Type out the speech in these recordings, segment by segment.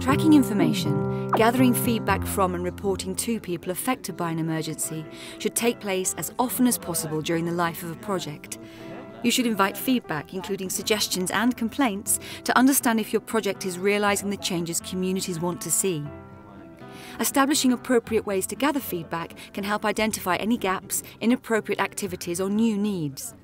Tracking information, gathering feedback from and reporting to people affected by an emergency should take place as often as possible during the life of a project. You should invite feedback, including suggestions and complaints, to understand if your project is realising the changes communities want to see. Establishing appropriate ways to gather feedback can help identify any gaps, inappropriate activities, or new needs.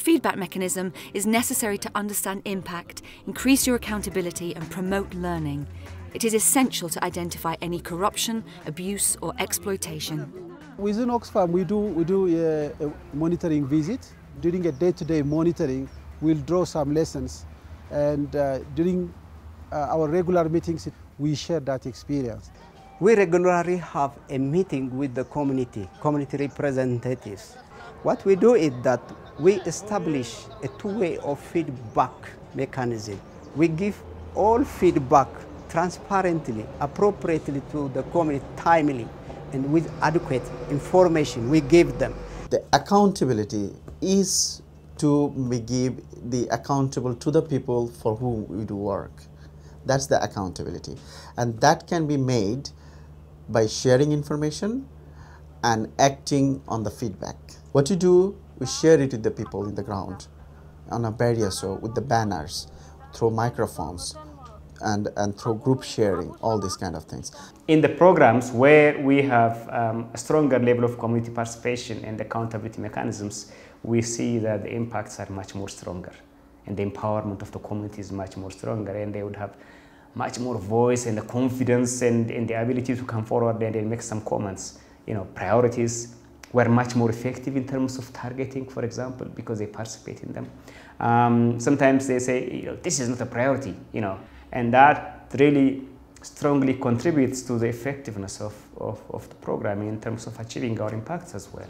A feedback mechanism is necessary to understand impact, increase your accountability, and promote learning. It is essential to identify any corruption, abuse, or exploitation. Within Oxfam, we do, we do a, a monitoring visit. During a day-to-day monitoring, we'll draw some lessons. And uh, during uh, our regular meetings, we share that experience. We regularly have a meeting with the community, community representatives. What we do is that we establish a two-way of feedback mechanism. We give all feedback transparently, appropriately to the community timely and with adequate information we give them. The accountability is to be give the accountable to the people for whom we do work. That's the accountability. And that can be made by sharing information and acting on the feedback. What you do, we share it with the people in the ground on a barrier, so with the banners, through microphones, and, and through group sharing, all these kind of things. In the programs where we have um, a stronger level of community participation and accountability mechanisms, we see that the impacts are much more stronger and the empowerment of the community is much more stronger and they would have much more voice and the confidence and, and the ability to come forward and, and make some comments. You know, priorities were much more effective in terms of targeting, for example, because they participate in them. Um, sometimes they say, you know, this is not a priority, you know, and that really strongly contributes to the effectiveness of, of, of the programming in terms of achieving our impacts as well.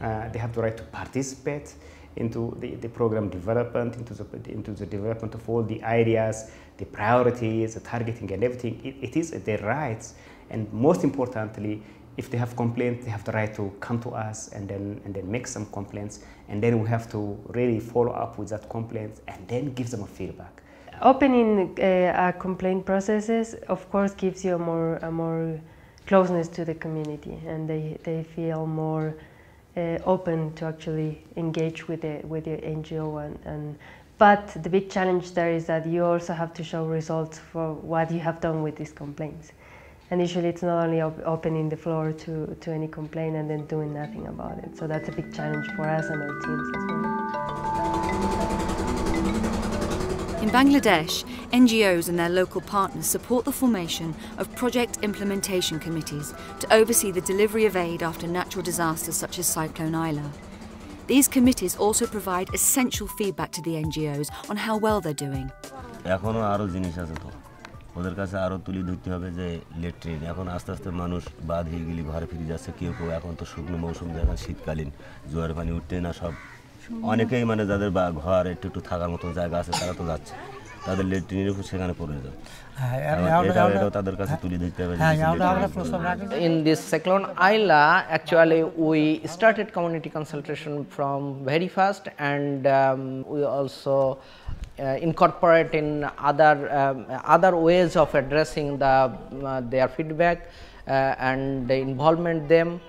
Uh, they have the right to participate into the, the program development, into the, into the development of all the ideas, the priorities, the targeting and everything. It, it is their rights. And most importantly, if they have complaints, they have the right to come to us and then, and then make some complaints. And then we have to really follow up with that complaint and then give them a feedback. Opening uh, a complaint processes, of course, gives you a more, a more closeness to the community and they, they feel more uh, open to actually engage with the, with the NGO. And, and, but the big challenge there is that you also have to show results for what you have done with these complaints. And usually it's not only op opening the floor to, to any complaint and then doing nothing about it. So that's a big challenge for us and our teams as well. In Bangladesh, NGOs and their local partners support the formation of project implementation committees to oversee the delivery of aid after natural disasters such as Cyclone Aila. These committees also provide essential feedback to the NGOs on how well they're doing. ওদের কাছে আরও তুলে ধরতে হবে যে latrine এখন আস্তে আস্তে মানুষ বাদ হয়ে গেলে ঘরে ফিরে যাচ্ছে কেউ কেউ। এখন তো শুকনো মৌসুম দেখা শীতকালীন। জোয়ার পানি উঠতে না সব অনেকেই মানে যাদের বা ঘর একটু একটু থাকার মতো জায়গা আছে তারা তো যাচ্ছে। তাদের লেট্রিনের উপর সেখানে পড়ে যাবে। In this Cyclone Isla, actually we started community consultation from very fast and um, we also uh, incorporate in other um, other ways of addressing the uh, their feedback uh, and involvement them.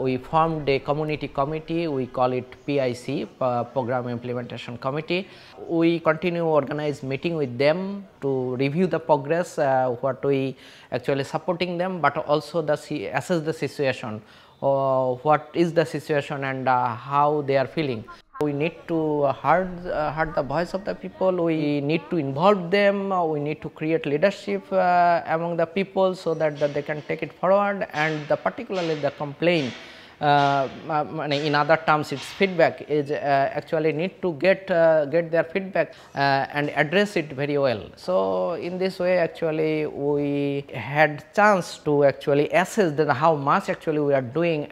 we formed a community committee, we call it PIC, Program Implementation Committee. We continue organize meeting with them to review the progress, what we actually supporting them, but also the assess the situation, what is the situation and how they are feeling. We need to heard, uh, heard the voice of the people, we need to involve them, uh, we need to create leadership uh, among the people so that, that they can take it forward. And the particularly the complaint uh, in other terms its feedback is uh, actually need to get uh, get their feedback and address it very well. So, in this way actually we had chance to actually assess that how much actually we are doing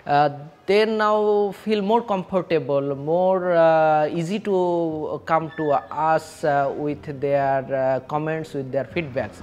they now feel more comfortable, more uh, easy to come to us uh, with their uh, comments, with their feedbacks.